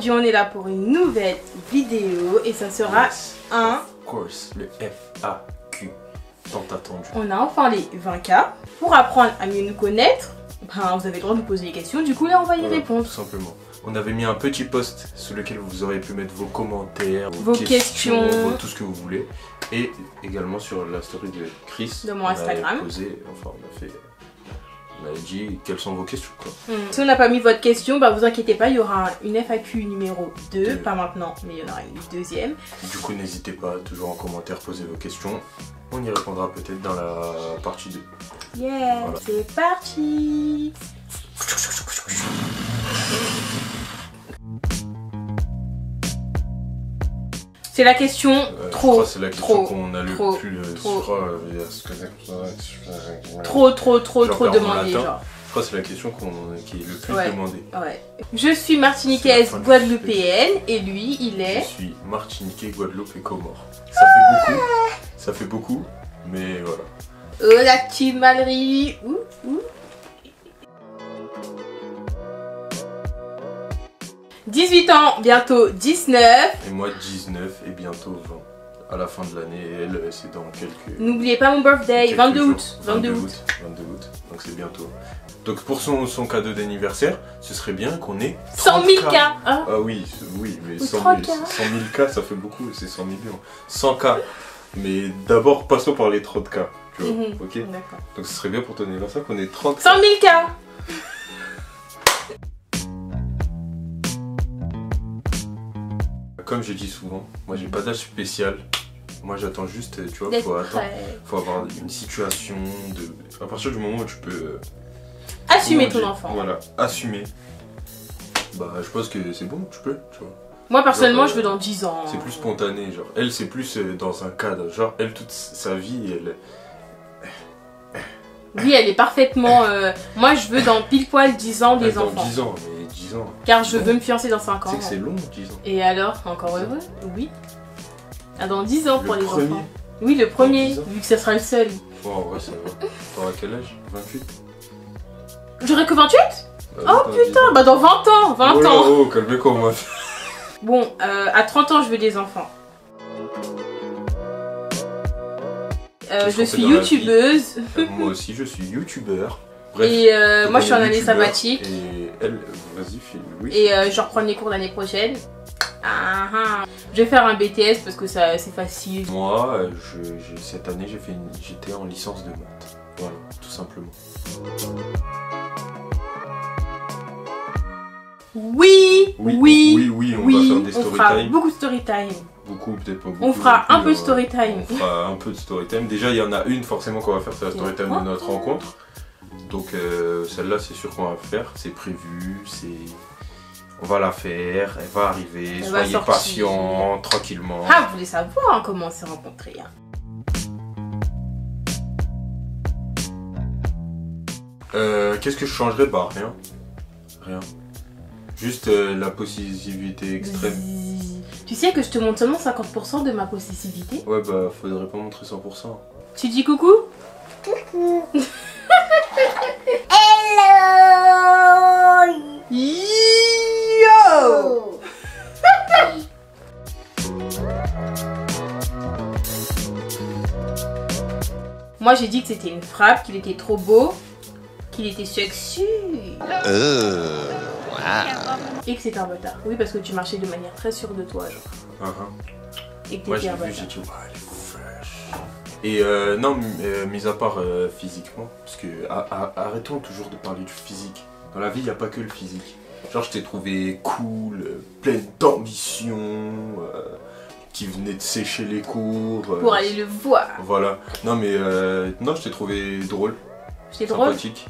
aujourd'hui on est là pour une nouvelle vidéo et ça sera Yes, un... Course, le FAQ. Tant attendu. On a enfin les 20K. Pour apprendre à mieux nous connaître, ben, vous avez le droit de nous poser des questions, du coup là on va y Voilà, répondre. Tout simplement. On avait mis un petit post sous lequel vous aurez pu mettre vos commentaires, Vos questions. vos- tout ce que vous voulez. Et également sur la story de Chris. De mon on a Instagram. posé- enfin, on a fait. On a dit quelles sont vos questions. Quoi. Hmm. Si on n'a pas mis votre question, bah vous inquiétez pas, il y aura une FAQ numéro 2, Deux. pas maintenant, mais il y en aura une deuxième. Du coup, n'hésitez pas, toujours en commentaire, poser vos questions. On y répondra peut-être dans la partie 2. Yeah, Voilà. c'est parti C'est la question Euh, je trop, c'est la question trop, qu'on a le trop, plus. trop. Je crois, euh, trop, trop, trop, Genre genre. Je crois que c'est la question qui est le plus Ouais. demandée. Ouais. Je suis martiniquaise guadeloupéenne et lui, il Je est... suis Martiniquais, Guadeloupe et Comores. Ça fait beaucoup, ça fait beaucoup, mais voilà. Oh la petite malerie Ouh, ouh. 18 ans, bientôt 19. Et moi 19 et bientôt 20. À la fin de l'année, et elle, euh, c'est dans quelques. N'oubliez pas mon birthday, quelques 22 jours. août. 22 août. 22 août, donc c'est bientôt. Donc pour son, son cadeau d'anniversaire, ce serait bien qu'on ait 100 000 30K. K hein. Ah oui, oui, mais Ou 100 000, 30K. 100 000 K, ça fait beaucoup, c'est 100 millions. 100 K. Mais d'abord, passons par les 30 K. Tu vois, Mhm. ok? D'accord. Donc ce serait bien pour ton anniversaire qu'on ait 30 K. 100 000 K Comme je dis souvent, moi j'ai pas d'âge spécial. Moi j'attends juste, tu vois, faut, attendre, faut avoir une situation de. À partir du moment où tu peux. euh, Assumer ton enfant. Voilà, assumer. Bah je pense que c'est bon, tu peux, tu vois. Moi personnellement, Genre, je veux euh, dans 10 ans. C'est plus spontané, genre. Elle c'est plus euh, dans un cadre. Genre elle toute sa vie, elle. Oui, elle est parfaitement. euh, Moi, je veux dans pile poil 10 ans des dans enfants. 10 ans, 10 ans. Car je veux me fiancer dans 5 Tu ans. sais que c'est long, 10 ans. Et alors, encore heureux Oui. Ah, dans 10 ans pour Le les premier. enfants. Oui, le premier, 10 ans. vu que ce sera le seul. Bon, ouais, ça va. T'auras quel âge? 28 J'aurais que 28 Bah, Oh dans 10 ans. Bah dans 20 ans 20 Oh là, ans Oh, calmez-toi, moi. Bon, euh, à 30 ans, je veux des enfants. Euh, je suis youtubeuse Euh, Moi aussi, je suis youtubeur. Bref. et euh, moi je suis en année sabbatique Et elle, vas-y, oui. et euh, je reprends les cours l'année prochaine. Ah, ah. Je vais faire un BTS parce que ça c'est facile. Moi, je, cette année, j'étais en licence de maths. Voilà, tout simplement. Oui, oui, oui, oui, on oui, va faire des on fera time. beaucoup de story time. Beaucoup, peut-être pas beaucoup. On fera plus, un peu de story time. On fera un peu de story time. Déjà, il y en a une forcément qu'on va faire, c'est la story time de notre rencontre. Donc, euh, celle-là, c'est sûr qu'on va faire. C'est prévu, c'est. On va la faire, elle va arriver. Elle Soyez sortir. patients, tranquillement. Ah, vous voulez savoir hein, comment on s'est rencontrés hein. Euh, Qu'est-ce que je changerais? Bah, rien. Rien. Juste euh, la possessivité extrême. Tu sais que je te montre seulement 50% de ma possessivité? Ouais, bah, faudrait pas montrer 100%. Tu dis coucou? Hello. Moi j'ai dit que c'était une frappe, qu'il était trop beau, qu'il était sexy et que c'était un bâtard. Oui parce que tu marchais de manière très sûre de toi genre. Uh-huh. Et que Moi, t'étais j'ai un vu, j'ai dit, ouais, elle est fraîche. Et euh, non, euh, mis à part euh, physiquement, parce que a- a- arrêtons toujours de parler du physique. Dans la vie, il n'y a pas que le physique. Genre, je t'ai trouvé cool, euh, pleine d'ambition, euh, qui venait de sécher les cours. euh, Pour aller le voir. Voilà. Non, mais euh, non, je t'ai trouvé drôle, C'était drôle. sympathique,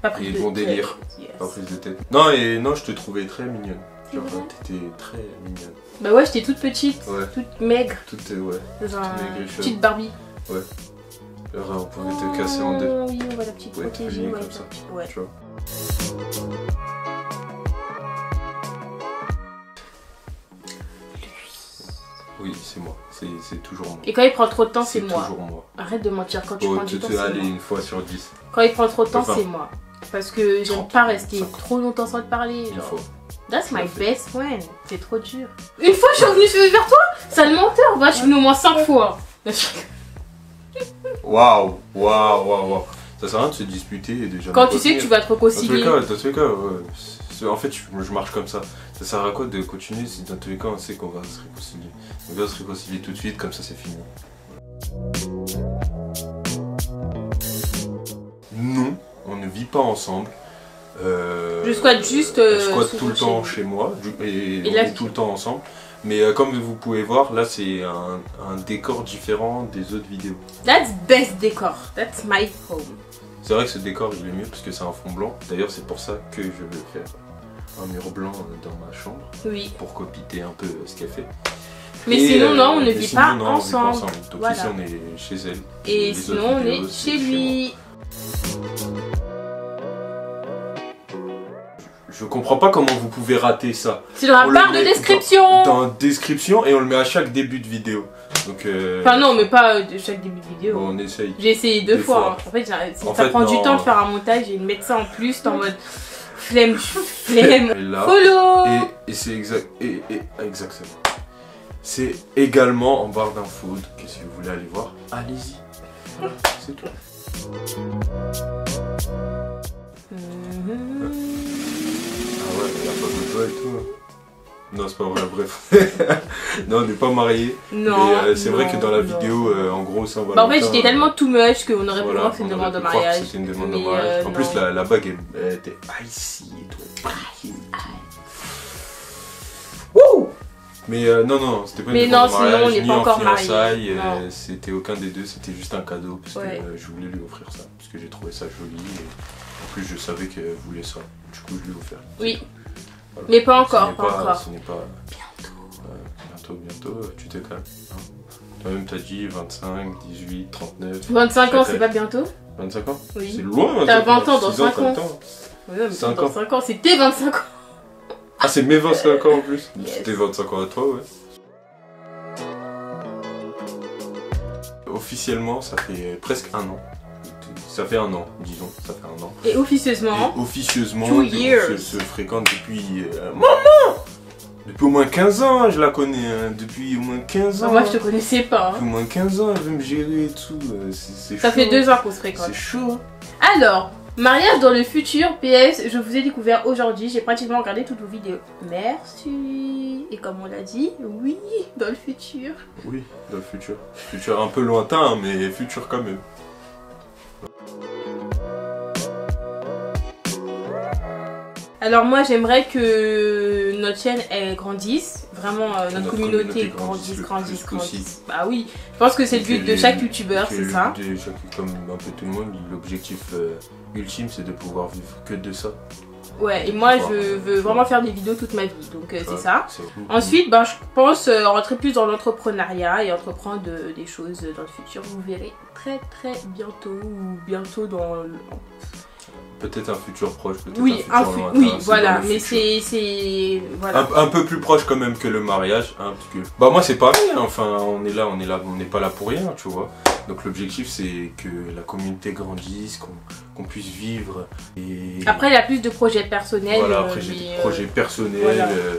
Pas pris et de bon tête. délire. Yes. pas prise de tête. Non, et non, je te trouvais très mignonne. Genre, t'étais très mignonne. Bah ouais, j'étais toute petite, Ouais. toute maigre, Tout est, ouais. un maigrichonne. petite Barbie. Alors, on pouvait te casser en deux. Oh, Oui, la petite Ouais, Ouais, comme ça. ouais. Tu vois. Oui, c'est moi. C'est toujours moi. Et quand il prend trop de temps, c'est moi. toujours moi. Arrête de mentir quand tu Oh, prends du temps, te c'est allez moi. une fois sur dix. Quand il prend trop de temps, Enfin, c'est moi. Parce que j'aime 30, pas rester 50. trop longtemps sans te parler. Une genre. fois. That's my best friend. C'est trop dur. Une fois, je suis venue vers toi, sale menteur. Va, je suis venue au moins 5 fois. Waouh, waouh, waouh, waouh. Ça sert à rien de se disputer et déjà. Quand tu sais que tu vas te Dans tous les réconcilier. cas, dans tous les cas, ouais. En fait, je, je marche comme ça. Ça sert à quoi de continuer si dans tous les cas on sait qu'on va se réconcilier? On va se réconcilier tout de suite, comme ça c'est fini. Non, on ne vit pas ensemble. Euh, Je squatte juste, je euh, squatte tout le temps chez moi et, Et on là, est tout le temps ensemble. Mais euh, comme vous pouvez voir, là c'est un, un décor différent des autres vidéos. That's best décor. That's my home. C'est vrai que ce décor il est mieux parce que c'est un fond blanc. D'ailleurs c'est pour ça que je veux faire un mur blanc euh, dans ma chambre Oui. pour copiter un peu euh, ce qu'elle fait. Mais Et, sinon, euh, non, on ne vit sinon, pas non, on vit pas ensemble. Donc Voilà. ici on est chez elle. Et Les sinon, on est chez chez lui. Je comprends pas comment vous pouvez rater ça. C'est dans la barre de description. Dans la description et on le met à chaque début de vidéo. Donc euh, Enfin, non, mais pas de chaque début de vidéo. bon, on essaye. J'ai essayé deux fois. fois. hein. En fait, En ça fait, prend du temps de faire un montage et de mettre ça en plus, en mode flemme, flemme. Et là. Follow Et, et c'est exact. Et, et- exactement. C'est également en barre d'infos que si vous voulez aller voir, allez-y. Voilà, c'est tout. Non, c'est pas vrai, bref. non, on n'est pas mariés. Non. mais euh, c'est vrai que dans la vidéo, euh, en gros, ça va. Bah, en fait, j'étais tellement too much qu'on aurait pu Voilà, croire que c'est une on aurait demande de mariage. C'était une demande de mariage. euh, en plus, la, la bague, elle, elle était icy et tout. Wouh Mais euh, non, non, c'était pas une Mais demande non, de sinon, mariage, on n'est pas en encore mariés. euh. C'était aucun des deux, c'était juste un cadeau parce Ouais. que euh, je voulais lui offrir ça. Parce que j'ai trouvé ça joli et en plus, je savais qu'elle voulait ça. Du coup, je lui ai offert. Oui. Voilà. Mais pas encore, n'est pas encore. Ce n'est pas. Bientôt. bientôt, bientôt, tu te calmes. hein. Toi-même, t'as dit 25, 18, 39. 25 ans, c'est pas bientôt 25 ans Oui. C'est loin, T'as 25 20 ans dans Six ans, 5 t'as le ans. Oui, mais Cinq dans ans. 5 ans, c'était 25 ans. Ah, c'est mes 25 ans en plus Yes. C'était 25 ans à toi, ouais. Officiellement, ça fait presque un an. Ça fait un an, disons, ça fait un an. Et officieusement, Et officieusement, Two on years. se, se fréquente depuis... euh, Maman Depuis au moins 15 ans, hein, je la connais. hein. Depuis au moins 15 ans. moi je te connaissais pas. hein. Depuis au moins 15 ans, elle veut me gérer et tout. euh, C'est c'est Ça chaud. fait 2 ans qu'on se fréquente. C'est chaud. hein. Alors, mariage dans le futur, PS, je vous ai découvert aujourd'hui, j'ai pratiquement regardé toutes vos vidéos. Merci. Et comme on l'a dit, oui, dans le futur. Oui, dans le futur. Futur un peu lointain, hein, mais futur quand même. Alors moi j'aimerais que notre chaîne elle grandisse, vraiment euh, notre, notre communauté, communauté grandisse grandisse, grandisse. Bah oui, je pense que c'est le but de les- chaque youtubeur, c'est ça. de chaque- comme un peu tout le monde, l'objectif euh, ultime c'est de pouvoir vivre que de ça. Ouais, et moi je veux vraiment faire des vidéos toute ma vie, donc euh, c'est ça. Ensuite, ben, je pense euh, rentrer plus dans l'entrepreneuriat et entreprendre des choses dans le futur. Vous verrez très très bientôt ou bientôt dans le... Peut-être un futur proche, peut-être Oui, un un futur fu- lointain, oui, voilà, mais c'est c'est voilà. Un, un peu plus proche quand même que le mariage, hein, parce que bah moi c'est pareil, hein, enfin on est là, on est là, on n'est pas là pour rien, tu vois. Donc l'objectif c'est que la communauté grandisse, qu'on puisse vivre et Après, il y a plus de projets personnels. voilà euh, après j'ai des euh, projets personnels. voilà. euh,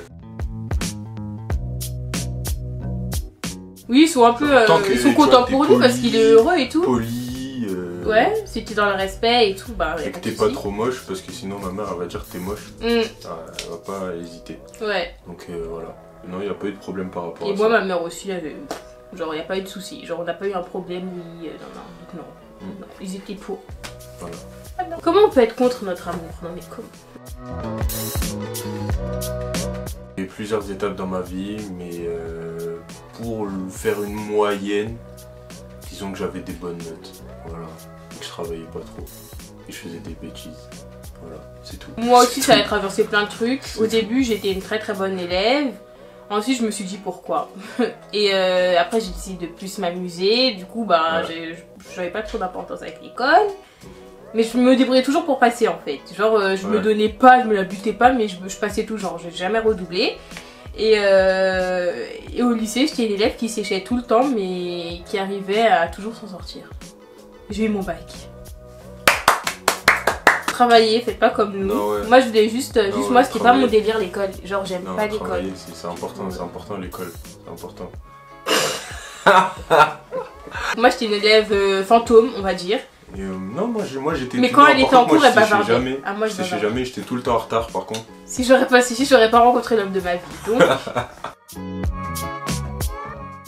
Oui, ils sont un peu, euh, ils sont contents pour nous parce qu'il est heureux et tout. poli. euh, Ouais, si t'es dans le respect et tout, bah. Et que t'es pas trop moche parce que sinon ma mère elle va dire que t'es moche. Mm, elle va pas hésiter. ouais. Donc euh, voilà. Non, il n'y a pas eu de problème par rapport Et à moi, ça. ma mère aussi, elle, euh, genre, il n'y a pas eu de souci. Genre, on n'a pas eu un problème, oui, euh, non, non, donc non. Mm. Non, Ils étaient pour. Voilà. Ah. Comment on peut être contre notre amour? Non, mais comment? Il y a eu plusieurs étapes dans ma vie, mais euh, pour faire une moyenne, disons que j'avais des bonnes notes. Voilà. Et que je travaillais pas trop. Et je faisais des bêtises. Voilà, c'est tout. Moi aussi, ça a traversé plein de trucs. Au début, j'étais une très très bonne élève. Ensuite, je me suis dit pourquoi. Et euh, après, j'ai décidé de plus m'amuser. Du coup, bah, Ouais. j'avais pas trop d'importance avec l'école. Mais je me débrouillais toujours pour passer en fait. Genre, euh, je me donnais pas, je me la butais pas, mais je, je passais tout genre. J'ai jamais redoublé. Et, euh, et au lycée, j'étais une élève qui séchait tout le temps, mais qui arrivait à toujours s'en sortir. J'ai eu mon bac. Travailler, faites pas comme nous. Non, ouais. Moi je voulais juste, Non, juste ouais, moi c'était pas mon délire l'école. Genre j'aime pas l'école. c'est important, c'est important l'école. C'est important. Moi j'étais une élève euh, fantôme, on va dire. Et, euh, non, moi moi, j'étais. Mais quand elle était en cours, elle bavardait. jamais. Ah, moi, je bavardais. jamais, j'étais tout le temps en retard par contre. Si j'aurais pas si j'aurais pas rencontré l'homme de ma vie. Donc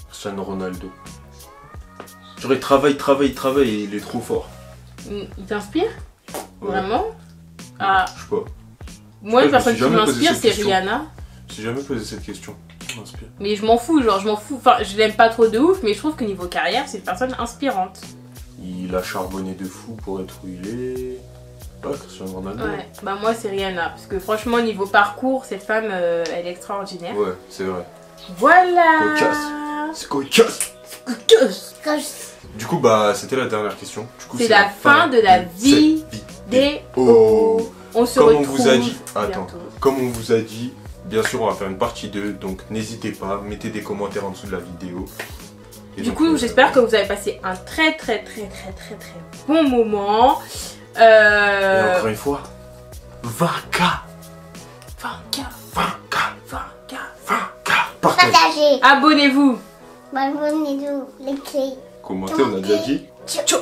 Cristiano Ronaldo. J'aurais travaille, travaille, travaille il est trop fort. il t'inspire? Ouais. Vraiment Ah, Je sais pas. moi je une me personne qui m'inspire c'est. Rihanna. J'ai jamais posé cette question. Mais je m'en fous, genre je m'en fous. Enfin, je l'aime pas trop de ouf, mais je trouve que niveau carrière, c'est une personne inspirante. Il a charbonné de fou pour être où il est. Ouais, Cristiano Ronaldo. Ouais, bah moi c'est Rihanna. Parce que franchement, niveau parcours, cette femme, euh, elle est extraordinaire. Ouais, c'est vrai. Voilà C'est cocasse. Cocasse. Gosse. Du coup, bah, c'était la dernière question. C'est la fin de la vie Des Oh. hauts. On se Comme on retrouve vous a dit. Attends. bientôt. Comme on vous a dit, bien sûr, on va faire une partie 2. Donc, n'hésitez pas, mettez des commentaires en dessous de la vidéo. Et Du donc, coup, euh, j'espère que vous avez passé un très très très très très très bon moment. Euh... Et encore une fois, 20K 20K, 20K 20K. 20K Partagez Partagez. Abonnez-vous. Abonnez-vous. Les clés. Commentez, on a déjà dit. Ciao. Ciao.